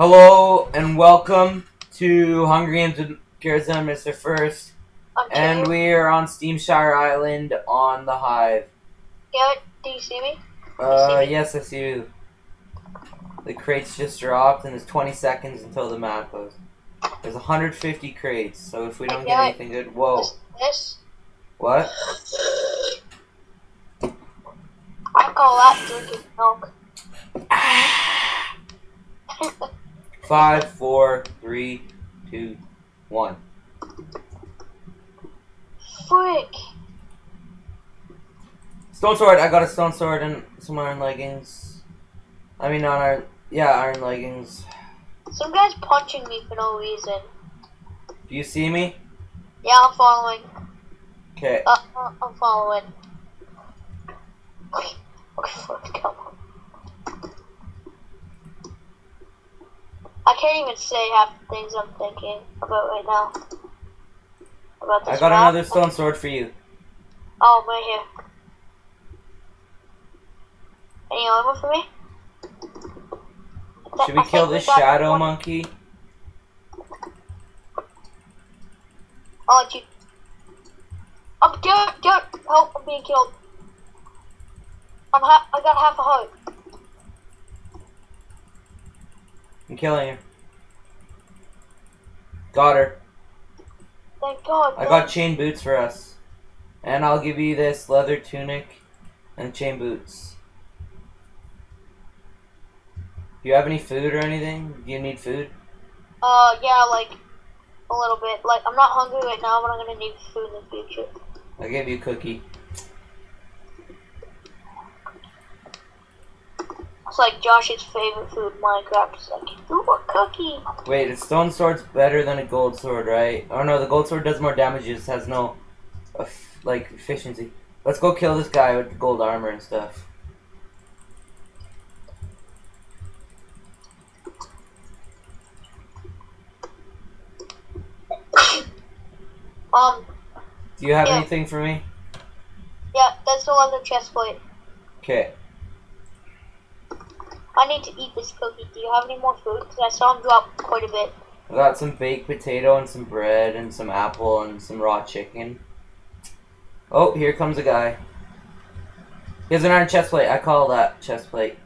Hello and welcome to Hunger Games with Garrison, Mr. First, I'm and we are on Steamshire Island on the Hive. Garrett, do you see me? Uh, see me? yes, I see you. The crates just dropped, and there's 20 seconds until the map goes. There's 150 crates, so if we don't get anything good, whoa, this? what? I call that drinking milk. Five, four, three, two, one. Frick. Stone sword. I got a stone sword and some iron leggings. I mean, not iron. Yeah, iron leggings. Some guy's punching me for no reason. Do you see me? Yeah, I'm following. Okay. Uh, uh, I'm following. Okay, okay, come I can't even say half the things I'm thinking about right now. About this I got map. another stone sword for you. Oh, I'm right here. Any ammo for me? Should we I kill this got shadow one- monkey? Oh, I'll let you. Oh, I'm dead, dead. Help! I'm being killed. I'm ha- I got half a heart. I'm killing her. Got her. Thank God. I got chain boots for us. And I'll give you this leather tunic and chain boots. Do you have any food or anything? Do you need food? Uh, yeah, like a little bit. Like I'm not hungry right now, but I'm gonna need food in the future. I gave you a cookie. It's like Josh's favorite food, Minecraft. It's like, ooh, a cookie. Wait, a stone sword's better than a gold sword, right? Oh no, the gold sword does more damage, it just has no, eff- like, efficiency. Let's go kill this guy with the gold armor and stuff. Um, Do you have Yeah. anything for me? yeah, that's the leather chest plate. Okay. I need to eat this cookie. Do you have any more food? Because I saw him drop quite a bit. I got some baked potato and some bread and some apple and some raw chicken. Oh, here comes a guy. He has an iron chest plate. I call that chest plate.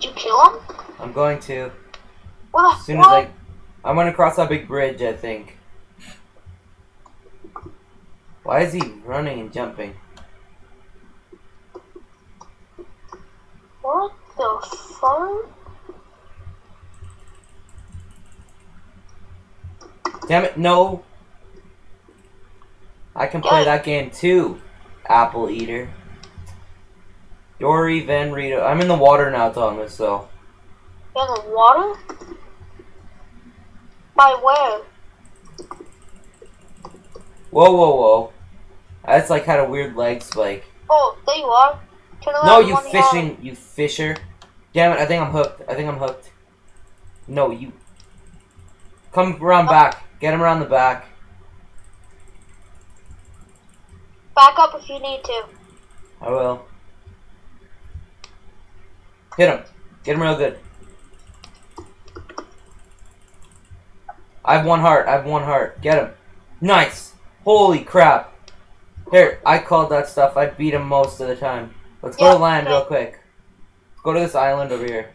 Did you kill him? I'm going to. What? As soon as? I. I'm gonna cross that big bridge, I think. Why is he running and jumping? What the fuck? Damn it, no! I can play that game too, Apple Eater. Dory Van Rito. I'm in the water now, Thomas, so. In the water? By where? Whoa, whoa, whoa. That's like kind of weird leg spike. Oh, there you are. Turn around. No, you fishing, you fisher. Damn it, I think I'm hooked. I think I'm hooked. No, you. Come around oh. back. Get him around the back. Back up if you need to. I will. Hit him. Get him real good. I have one heart. I have one heart. Get him. Nice. Holy crap. Here, I called that stuff. I beat him most of the time. Let's go Yeah, to land real quick. Let's go to this island over here.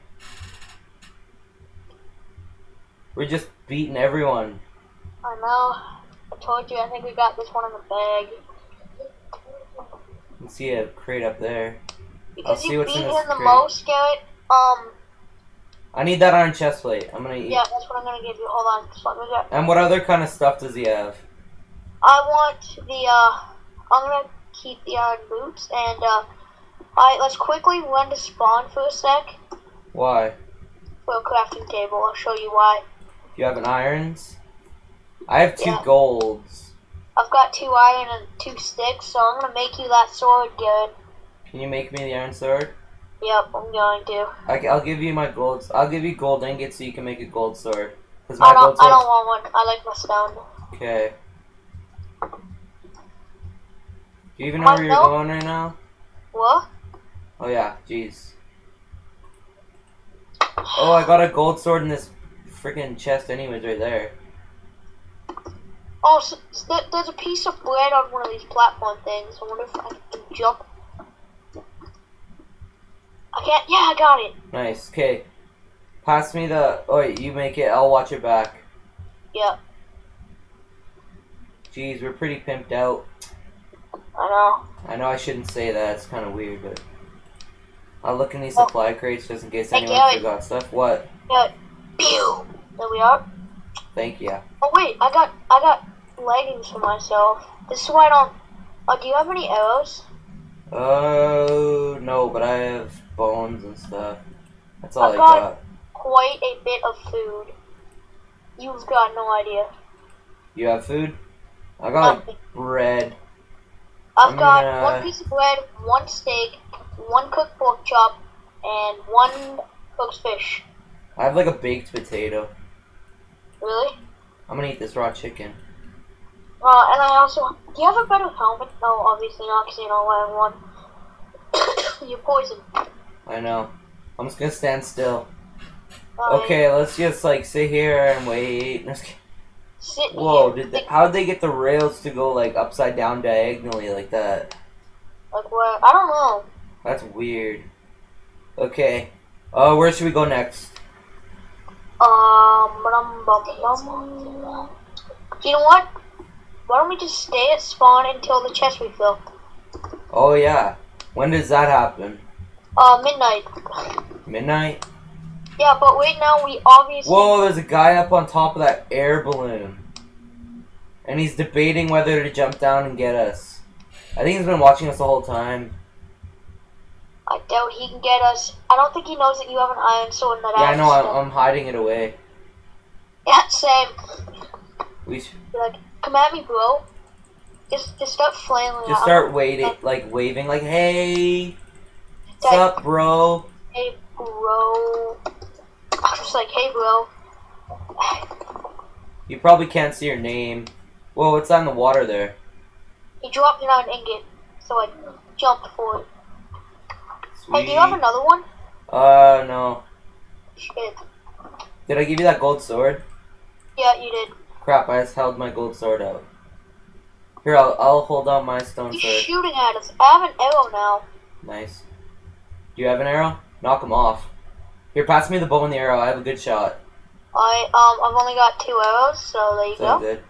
We're just beating everyone. I know. I told you. I think we got this one in the bag. You can see a crate up there. Because see you what's beat in him this the most, Garrett. Um, I need that iron chest plate. I'm gonna eat. yeah, that's what I'm gonna give you. Hold on. Just let me get. And what other kind of stuff does he have? I want the. uh I'm gonna keep the iron boots and. uh Alright, let's quickly run to spawn for a sec Why? for a crafting table. I'll show you why. You have an irons? I have two Yeah. golds. I've got two iron and two sticks, so I'm gonna make you that sword, Garrett. Can you make me the iron sword? Yep, I'm going to. I, will give you my golds. I'll give you gold ingots so you can make a gold sword. Cause I my gold don't. I sword. don't want one. I like my stone. Okay. Do you even know where you're going right now? What? Oh yeah, jeez. Oh, I got a gold sword in this freaking chest anyways right there. Oh, so there's a piece of bread on one of these platform things. I wonder if I can jump. I can't. Yeah, I got it. Nice. Okay. Pass me the. Oh wait, you make it. I'll watch it back. Yep. Jeez, we're pretty pimped out. I know. I know I shouldn't say that. It's kind of weird, but I'll look in these Oh. supply crates just in case Hey, anyone forgot stuff. What? Yeah. Pew. There we are. Thank you. Oh wait, I got I got leggings for myself. This is why I don't. Oh, do you have any arrows? Oh no, but I have bones and stuff. That's all I I got- got. Quite a bit of food. You've got no idea. You have food? I got Nothing. bread. I've got gonna- one piece of bread, one steak, one cooked pork chop, and one cooked fish. I have like a baked potato. Really? I'm gonna eat this raw chicken. Uh, and I also. Do you have a better helmet? No, obviously not, because you don't have one. You're poisoned. I know. I'm just gonna stand still. Uh, Okay, let's just like sit here and wait. Let's- Whoa, did they, how'd they get the rails to go like upside down diagonally like that? Like what? I don't know. That's weird. Okay. Uh, where should we go next? Um, bum, bum, bum. You know what? Why don't we just stay at spawn until the chest refill? Oh yeah. When does that happen? Uh, midnight. Midnight? Yeah, but wait now, we obviously. Whoa, there's a guy up on top of that air balloon. And he's debating whether to jump down and get us. I think he's been watching us the whole time. I doubt he can get us. I don't think he knows that you have an iron sword and that Yeah, I know, I'm. I'm hiding it away. Yeah, same. We should like, come at me, bro. Just, just start flailing. just out. start waiting, like waving, like, hey, what's Dad. up, bro? Hey, bro. I'm just like, hey, bro. You probably can't see your name. Whoa, it's in the water there? He dropped it on an ingot, so I jumped for it. Sweet. Hey, do you have another one? Uh, no. Shit. Did I give you that gold sword? Yeah, you did. Crap, I just held my gold sword out. Here, I'll, I'll hold on my stone He's sword. shooting at us. I have an arrow now. Nice. Do you have an arrow? Knock him off. Here, pass me the bow and the arrow. I have a good shot. I um I've only got two arrows, so there you So go. good.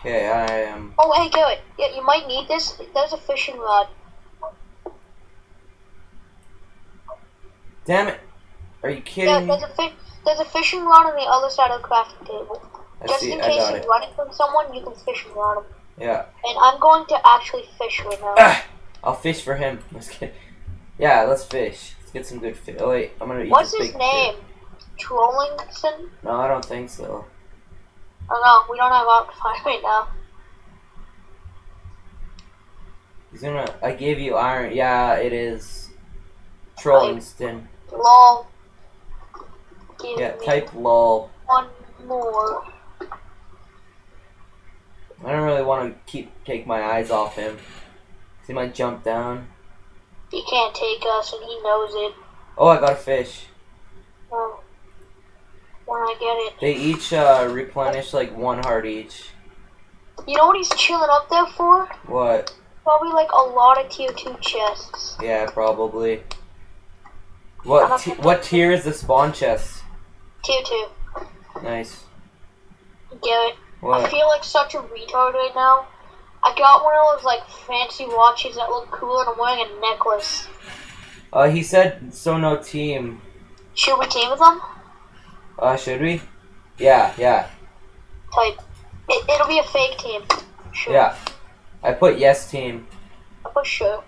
Okay, I am. Oh hey Garrett, yeah, you might need this. There's a fishing rod. Damn it! Are you kidding me? there's a there's a fishing rod on the other side of the crafting table. I Just see. in case you're it. running from someone, you can fishing rod them. Yeah. And I'm going to actually fish right now. Ah, I'll fish for him. Let's get. Yeah, let's fish. Let's get some good fish. Oh wait, I'm gonna eat What's his name? fish. Trollingson? No, I don't think so. Oh no, we don't have Optifine right now. He's gonna. I gave you iron. Yeah, it is. Trollingston. Lol. Give Yeah, type lol. one more. I don't really want to keep take my eyes off him. He might jump down. He can't take us, and he knows it. Oh, I got a fish. Um, when I get it. They each uh, replenish like one heart each. You know what he's chilling up there for? What? Probably like a lot of tier 2 chests. Yeah, probably. What? What tier is the spawn chest? Tier 2. Nice. Get it? I feel like such a retard right now. I got one of those like fancy watches that look cool and I'm wearing a necklace. Uh, he said so no team. Should we team with them? Uh, should we? Yeah, yeah, Type. It, it'll be a fake team. Sure. yeah. I put yes team. I put sure.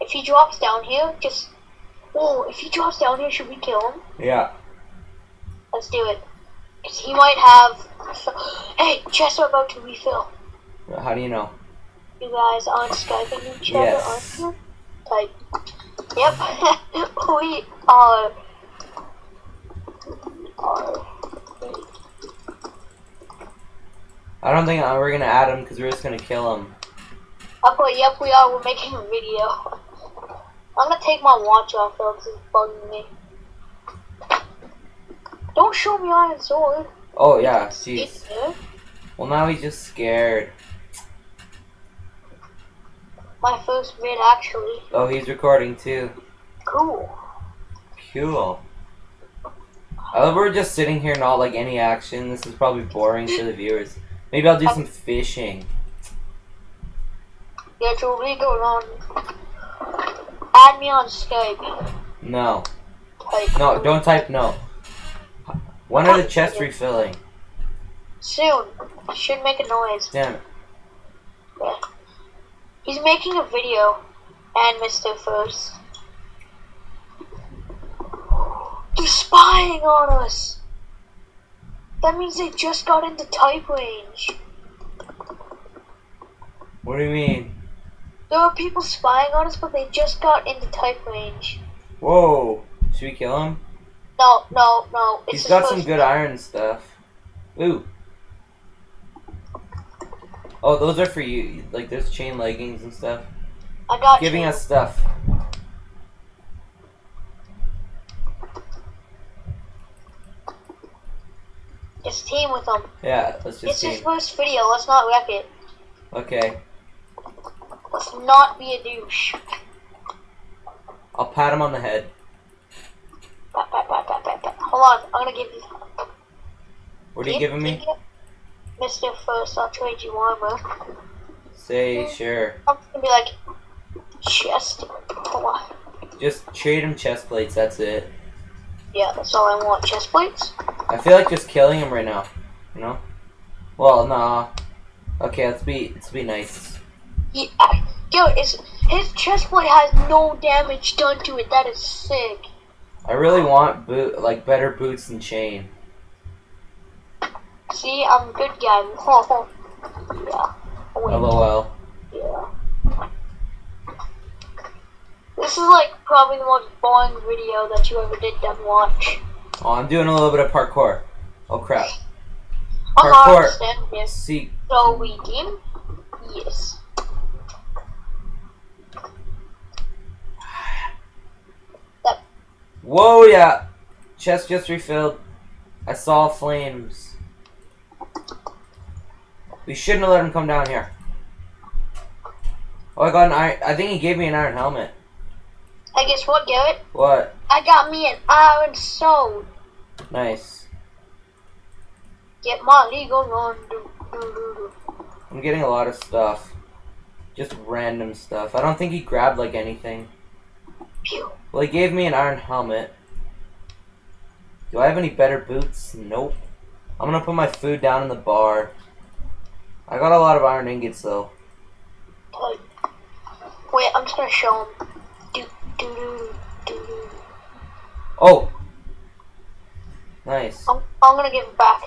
If he drops down here, just. Oh, if he drops down here, should we kill him? Yeah. Let's do it. Because he might have. Hey, chests are about to refill. How do you know? You guys aren't Skyping each other, aren't you? Type. Yep. we are. are. I don't think we're gonna add him because we're just gonna kill him. Oh, I put, yep, we are. We're making a video. I'm gonna take my watch off though, because it's bugging me. Don't show me Iron Sword. Oh yeah, jeez. Well now he's just scared. My first vid, actually. Oh, he's recording too. Cool. Cool. I love we're just sitting here, not like any action. This is probably boring for the viewers. Maybe I'll do some fishing. Yeah, Joe, what are you going on? Add me on Skype. No, Type. no, don't type no. When are the oh. chests refilling? Soon. Should make a noise. Damn. Yeah. He's making a video. And Mr. First. They're spying on us! That means they just got into type range. What do you mean? There are people spying on us, but they just got into type range. Whoa. Should we kill him? No, no, no. It's He's got some good iron stuff. Ooh. Oh, those are for you. Like, there's chain leggings and stuff. I got Giving you. us stuff. Just team with them. Yeah, let's just team. It's just his first video. Let's not wreck it. Okay. Let's not be a douche. I'll pat him on the head. Hold on. I'm gonna give you. What are you giving me? Mister First, I'll trade you armor. Say, sure. I'm gonna be like, chest. Hold on. Just trade him chest plates, that's it. Yeah, that's all I want. Chest plates. I feel like just killing him right now. You know? Well, nah. Okay, let's be let's be nice. Yeah, is his chest plate has no damage done to it. That is sick. I really want boot like better boots and chain. See, I'm a good guy. yeah. Wait, LOL. Yeah. This is like probably the most boring video that you ever did then watch. Oh, I'm doing a little bit of parkour. Oh crap. I'm Parkour. not understanding this. See, So we team? Yes. Whoa, yeah. Chest just refilled. I saw flames. We shouldn't have let him come down here. Oh, I got an iron. I think he gave me an iron helmet. Hey, guess what, Garrett? What? I got me an iron sword. Nice. Get my legal on. Do, do, do, do. I'm getting a lot of stuff. Just random stuff. I don't think he grabbed like anything. Pew. Well, he gave me an iron helmet. Do I have any better boots? Nope. I'm gonna put my food down in the bar. I got a lot of iron ingots though. Wait, I'm just gonna show him. Do, do, do, do, do. Oh! Nice. I'm, I'm gonna give it back.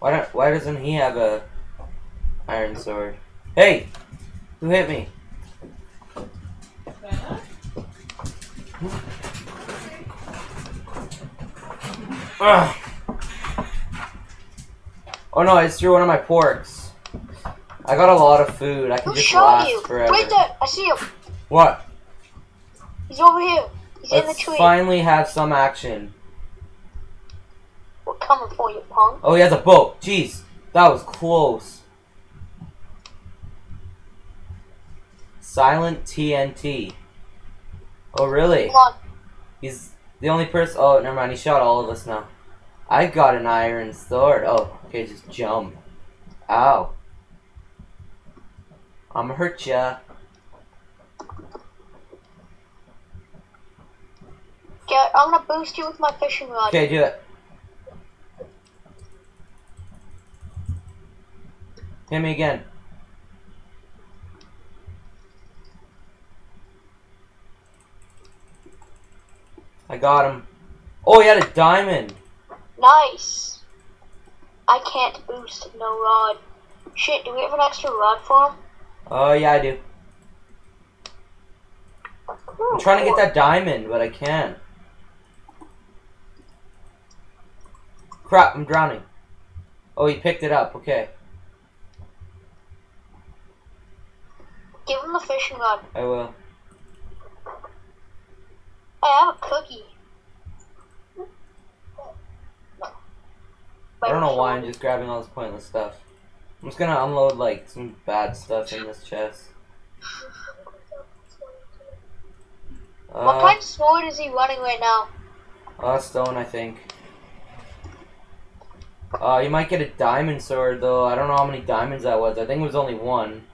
Why don't why doesn't he have a iron sword? Hey! Who hit me? Ugh. Oh no, it's through one of my porks. I got a lot of food. I can just last you? forever. Right there. I see him. What? He's over here. He's in the tree. finally have some action. We're coming for you, punk. Oh, he has a boat. Jeez, that was close. Silent TNT. Oh, really? Come on. He's the only person. Oh, never mind. He shot all of us now. I got an iron sword. Oh, okay, just jump. Ow. I'ma hurt ya. Garrett, I'm gonna boost you with my fishing rod. Okay, do it. Hit me again. I got him. Oh, he had a diamond. Nice. I can't boost no rod. Shit, do we have an extra rod for him? Oh, yeah, I do. Ooh, I'm trying to get that diamond, but I can't. Crap, I'm drowning. Oh, he picked it up. Okay. Give him the fishing rod. I will. I have a cookie. I don't know why I'm just grabbing all this pointless stuff. I'm just gonna unload like some bad stuff in this chest. What Uh, kind of sword is he running right now? uh, stone, I think. Uh, you might get a diamond sword though. I don't know how many diamonds that was. I think it was only one.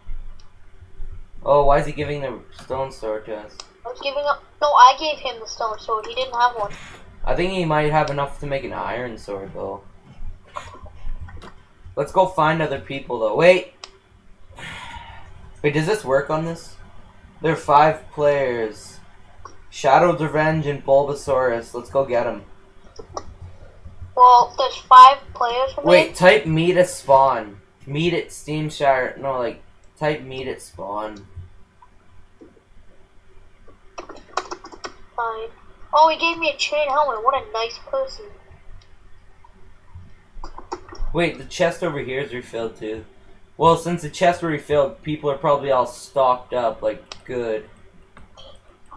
Oh, why is he giving the stone sword to us? I was giving up. No, I gave him the stone sword. He didn't have one. I think he might have enough to make an iron sword though. Let's go find other people though. Wait. Wait, does this work on this? There are five players. Shadow's Revenge and Bulbasaurus. Let's go get them. Well, there's five players me. Wait, type meet at spawn. Meet at Steam Steamshire. No, like, type meet at spawn. Fine. Oh, he gave me a chain helmet. What a nice person. Wait, the chest over here is refilled too. Well, since the chests were refilled, people are probably all stocked up, like, good.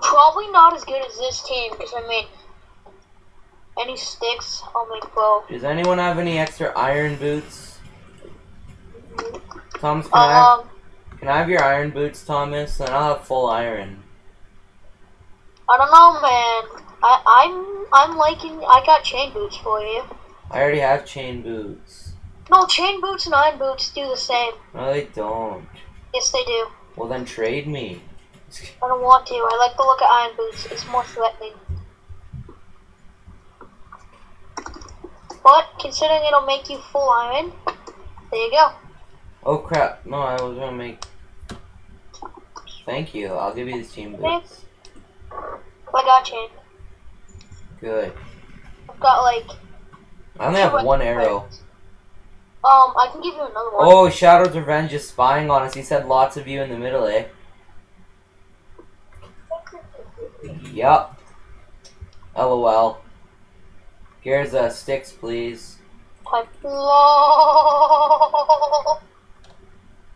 Probably not as good as this team because I mean, any sticks I'll make bow. Does anyone have any extra iron boots? Thomas, can, I have, Um, can I have your iron boots, Thomas? And I'll have full iron. I don't know, man. I, I'm I'm liking. I got chain boots for you. I already have chain boots. No, chain boots and iron boots do the same. No, they don't. Yes, they do. Well, then trade me. I don't want to. I like the look of iron boots. It's more threatening. But considering it'll make you full iron, there you go. Oh crap! No, I was gonna make. Thank you. I'll give you these chain boots. I got chain. Good. I've got like. I only have one arrow. Um, I can give you another one. Oh, Shadow's Revenge is spying on us. He said lots of you in the middle, eh? Yup. LOL. Here's uh, sticks, please. Type lol.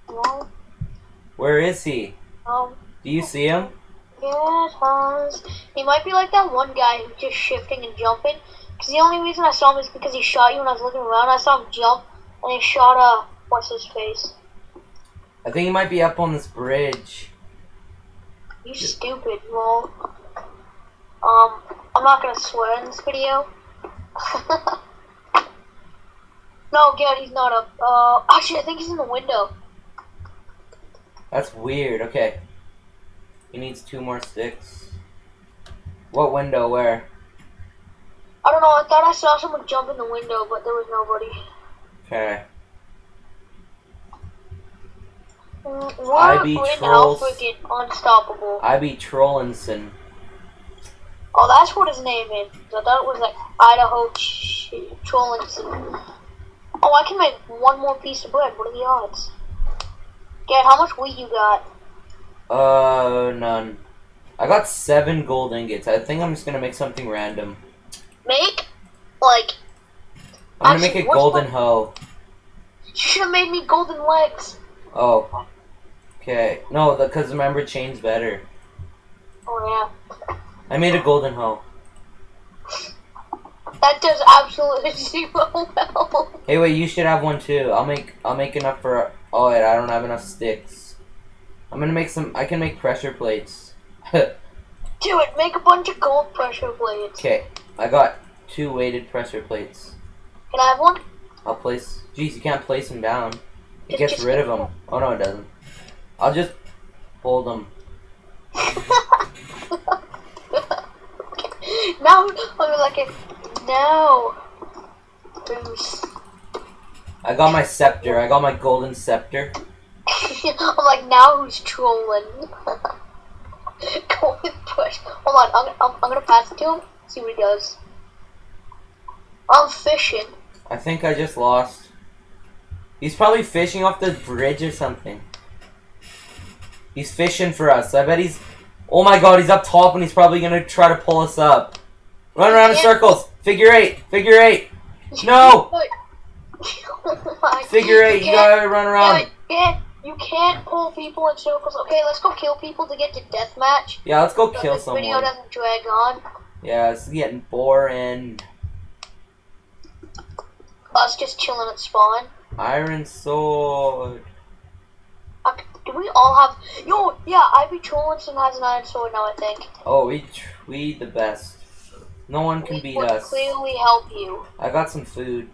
Lol. Where is he? Um, Do you see him? Yes, Hans. He might be like that one guy who's just shifting and jumping. Because the only reason I saw him is because he shot you when I was looking around. I saw him jump, and he shot, uh, what's his face? I think he might be up on this bridge. You stupid, lol. Um, I'm not gonna swear in this video. no, God, he's not up. Uh, actually, I think he's in the window. That's weird. Okay. He needs two more sticks. What window? Where? I don't know, I thought I saw someone jump in the window, but there was nobody. Okay. Mm, I be trolls. unstoppable. I be Trollinson. Oh, that's what his name is. I thought it was like Idaho Trollington. Oh, I can make one more piece of bread. What are the odds? Get how much wheat you got? Uh, none. I got seven gold ingots. I think I'm just gonna make something random. Make like I'm gonna make a golden my- hoe. you should have made me golden legs. Oh. Okay. No, the because remember, chain's better. Oh yeah, I made a golden hoe. that does absolutely zero well. Hey, wait, you should have one too. I'll make I'll make enough for. Oh wait, I don't have enough sticks. I'm gonna make some. I can make pressure plates. Do it. Make a bunch of gold pressure plates. Okay, I got two weighted pressure plates. Can I have one? I'll place. Jeez, you can't place them down. It gets rid of them. Oh no, it doesn't. I'll just hold them. now I'm like a no. Bruce. I got my scepter. I got my golden scepter. I'm like now who's trolling? Go with push. Hold on, I'm, I'm, I'm gonna pass it to him. See what he does. I'm fishing. I think I just lost. He's probably fishing off the bridge or something. He's fishing for us. I bet he's. Oh my god, he's up top and he's probably gonna try to pull us up. Run around in circles. Figure eight. Figure eight. No! oh Figure eight. You gotta run around. You can't pull people in circles. Okay, let's go kill people to get to deathmatch. Yeah, let's go So kill this video someone. doesn't drag on. Yeah, it's getting boring. Us just chilling at spawn. Iron sword. Uh, do we all have? Yo, yeah, Ivy Trollinson has an iron sword now. I think. Oh, we we the best. No one can we beat would us. clearly help you. I got some food.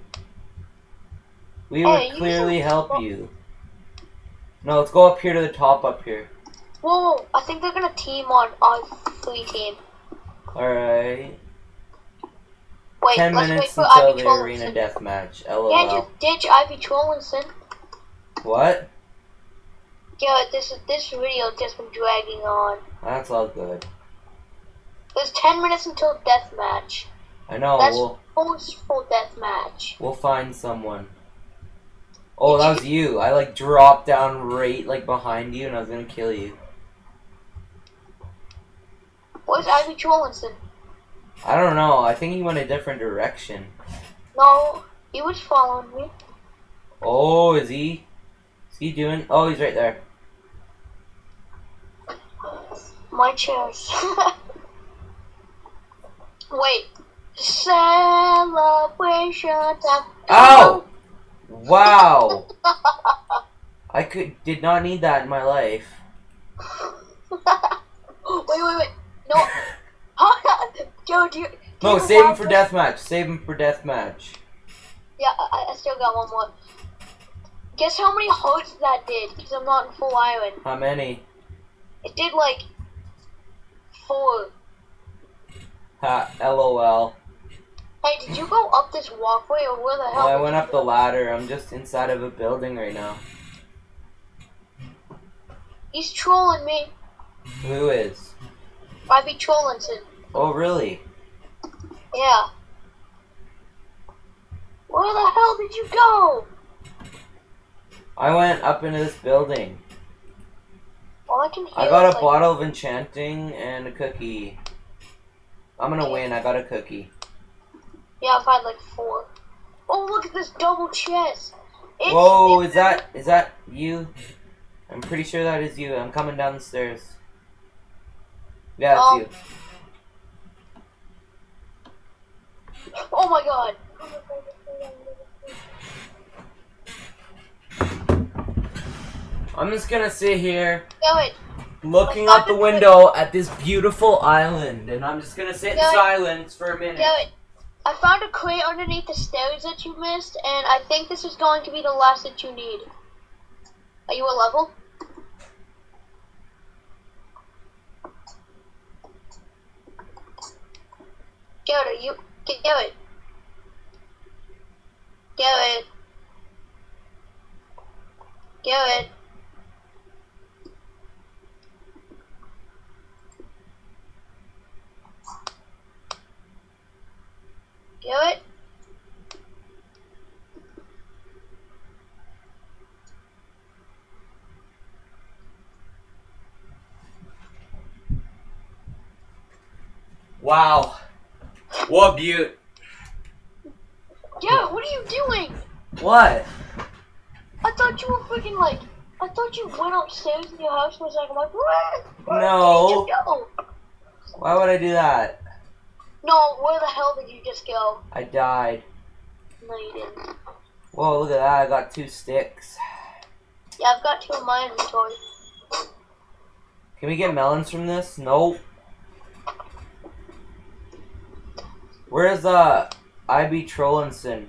We Hey, would clearly help you. No, let's go up here to the top up here. Whoa, I think they're gonna team on our three team. Alright. Wait, Ten let's wait minutes for until Ivy the arena Trollinson. death match. Can't LOL. you ditch Ivy Trollinson? What? Yeah, this this video just been dragging on. That's all good. There's ten minutes until death match. I know. That's- We'll Forceful death match. we'll find someone. Oh, that was you. I like dropped down right like behind you, and I was gonna kill you. Where's Ivy Trollinson? I don't know. I think he went a different direction. No, he was following me. Oh, is he? Is he doing? Oh, he's right there. My chairs. Wait. Celebration time. Ow! Wow. I could did not need that in my life. wait, wait, wait. No. Joe, do you. do No, save him for this? deathmatch. Save him for deathmatch. Yeah, I, I still got one more. Guess how many hearts that did? Because I'm not in full iron. How many? It did like four. Ha, LOL. Hey, did you go up this walkway or where the hell? Well, I went up the ladder. I'm just inside of a building right now. He's trolling me. Who is? I be trolling him. Oh, really? Yeah. Where the hell did you go? I went up into this building. All I can hear I got a like, bottle of enchanting and a cookie. I'm gonna win. I got a cookie. Yeah, I've had like four. Oh, look at this double chest. It's, Whoa, is that is that you? I'm pretty sure that is you. I'm coming down the stairs. Yeah, it's Um, you. Oh my god. I'm just gonna sit here Do it. looking out the not do it. window at this beautiful island, and I'm just gonna sit in it. silence for a minute. Do it. I found a crate underneath the stairs that you missed, and I think this is going to be the last that you need. Are you a level? Garrett, you Garrett. Garrett. Garrett. Garrett. Wow. What beaut. Garrett, what are you doing? What? I thought you were freaking like. I thought you went upstairs in your house for a second. I'm like, where? where No. Did you go? Why would I do that? No, where the hell did you just go? I died. No, you didn't. Whoa, look at that. I got two sticks. Yeah, I've got two in my inventory. Can we get melons from this? Nope. Where's uh IB Trollinson?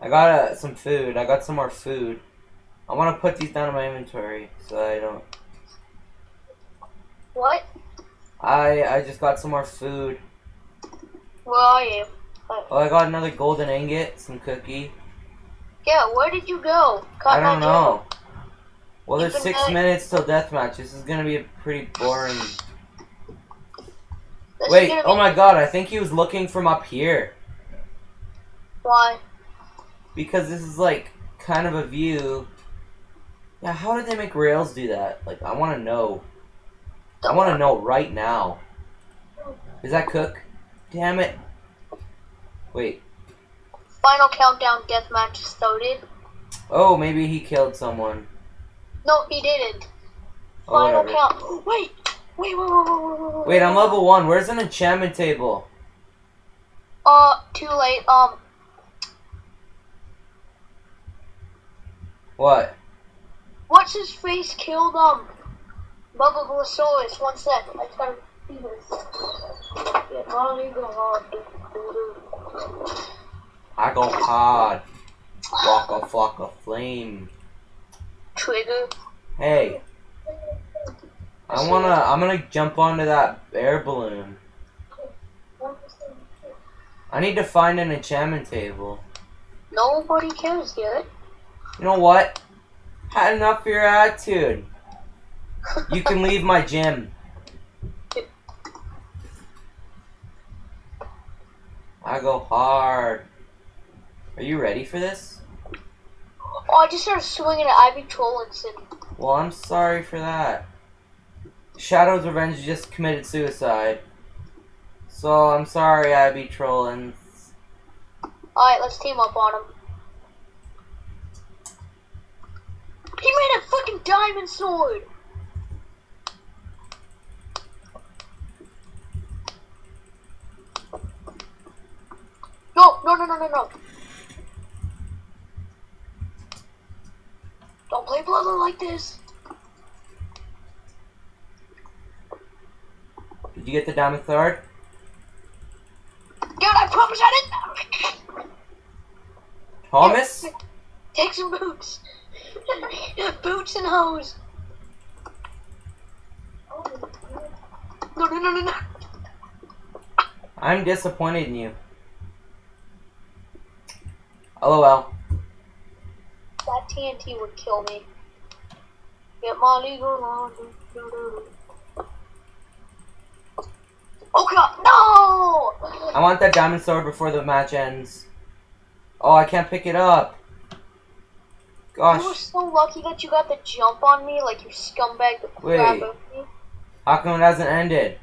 I got uh, some food. I got some more food. I want to put these down in my inventory so I don't. What? I I just got some more food. Where are you? Oh, I got another golden ingot, some cookie. Yeah, where did you go? Cut I don't know. Well, You've six minutes till deathmatch. This is gonna be a pretty boring. This Wait, oh my god! I think he was looking from up here Why? Because this is like kind of a view. Yeah, how did they make rails do that? Like, I want to know. I want to know right now. Is that Cook? Damn it. Wait. Final countdown deathmatch started. Oh, maybe he killed someone. No, he didn't. Oh, Final whatever. count. Wait. Wait, wait, wait, wait, wait, wait. Wait, I'm level one. Where's an enchantment table? Uh, too late. Um, What? what's his face killed um Bubba Glossaurus. One sec. I just gotta see this. I go hard. Walk a flock of flame. Trigger. Hey. I wanna. I'm gonna jump onto that air balloon. I need to find an enchantment table. Nobody cares yet. You know what? Had enough of your attitude. You can leave my gym. I go hard. Are you ready for this? Oh, I just started swinging at Ivy Trollinson. Well, I'm sorry for that. Shadow's Revenge just committed suicide. So I'm sorry, I be trolling. Alright, let's team up on him. He made a fucking diamond sword! No, no, no, no, no, no. Don't play brother like this. Did you get the diamond sword? God, I promise I didn't. Thomas? Take some boots. boots and hose. No, no, no, no, no. I'm disappointed in you. LOL. That TNT would kill me. Get my legal on. do. Oh god, no! I want that diamond sword before the match ends. Oh, I can't pick it up. You were so lucky that you got the jump on me, like you scumbag the Wait. crap out of me. how come it hasn't ended?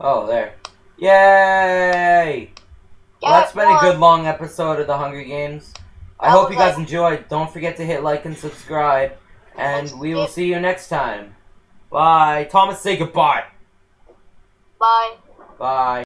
Oh, there. Yay! Well, that's been a good long episode of the Hunger Games. I That hope you guys like- enjoyed. Don't forget to hit like and subscribe. And we will see you next time. Bye. Thomas, say goodbye. Bye. Bye.